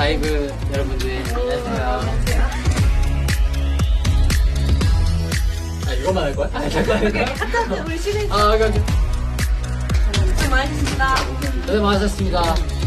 다이브 여러분들 안녕하세요. 아 이것만 할 거야? 아 잠깐. 우리 시즌 아 그럼 네, 고생 많으셨습니다. 네, 고생 많으셨습니다.